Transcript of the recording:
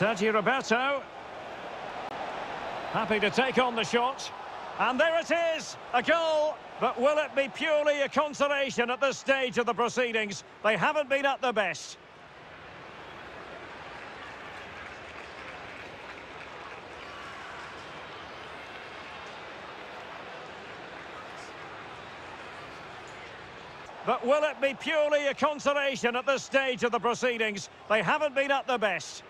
Sergi Roberto. Happy to take on the shot. And there it is, a goal. But will it be purely a consolation at this stage of the proceedings? They haven't been at their best. But will it be purely a consolation at this stage of the proceedings? They haven't been at their best.